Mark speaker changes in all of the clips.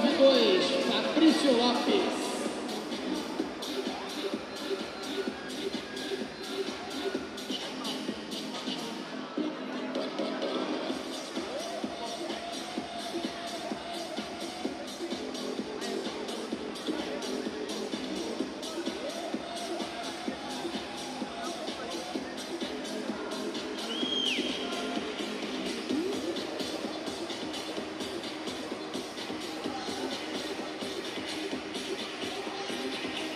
Speaker 1: 192, Fabrício Lopes.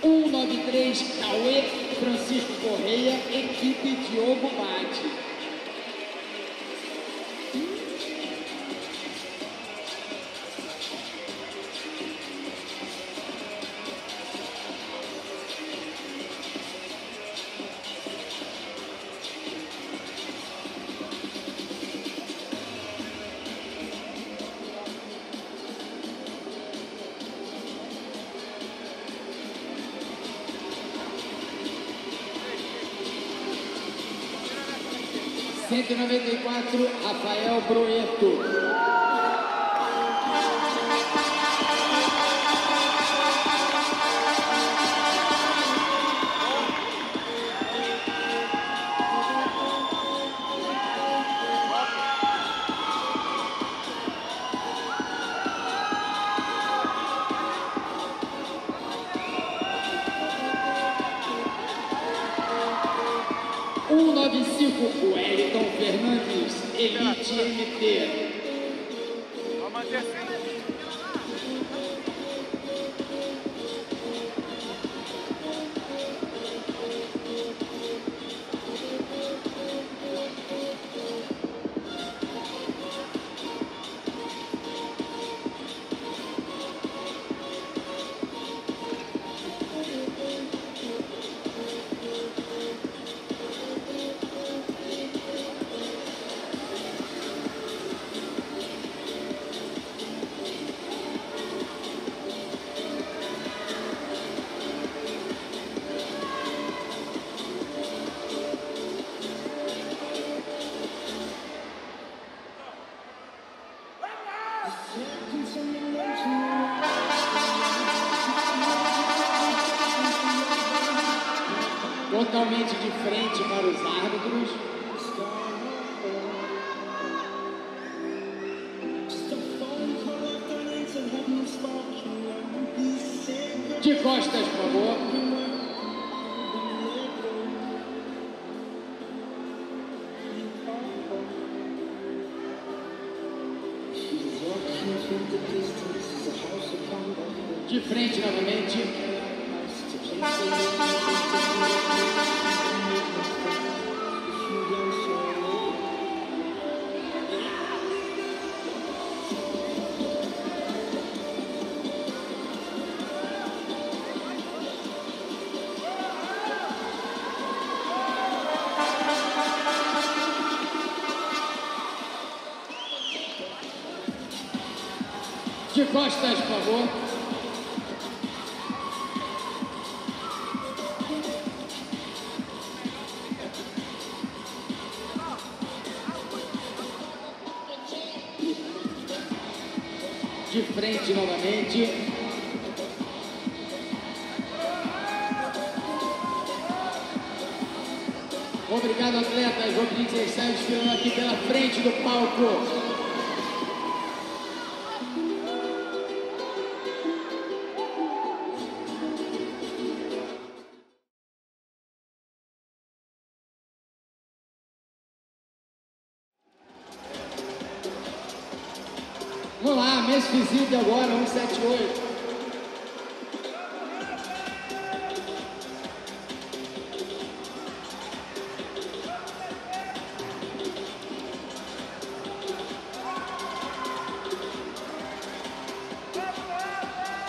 Speaker 1: 193 Cauê Francisco Correia, equipe Diogo Mate. 194, Rafael Broeto. Um nove cinco Wellington Fernandes, Elite MT.
Speaker 2: Vamos manter
Speaker 1: Totalmente de frente para os árbitros. De costas, por favor. De frente novamente. De costas, por favor. De frente novamente. Obrigado, atletas. Vocês saiam desfilando aqui pela frente do palco. Vamos lá, mês visível agora, 178.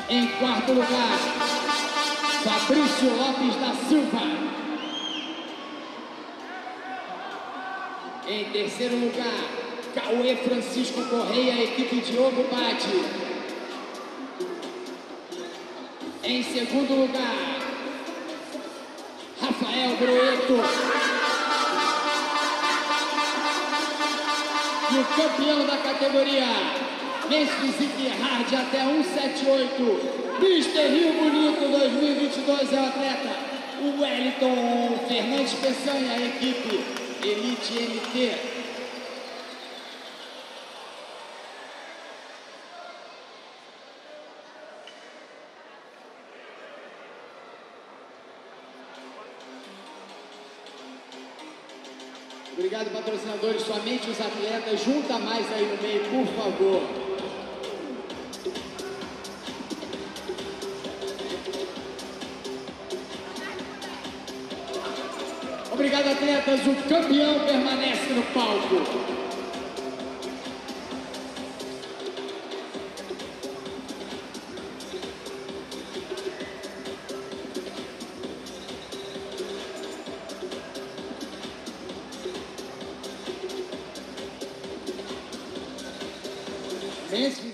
Speaker 1: Em quarto lugar, Fabrício Lopes da Silva. Em terceiro lugar, Cauê Francisco Correia, equipe Diogo Bate. Em segundo lugar, Rafael Broeto. E o campeão da categoria, Men's Physique Hard até 178. Mister Rio Bonito 2022 é o atleta. O Wellington Fernandes Peçanha, equipe Elite MT. Obrigado, patrocinadores. Somente os atletas. Junta mais aí no meio, por favor. Obrigado, atletas. O campeão permanece no palco. здесь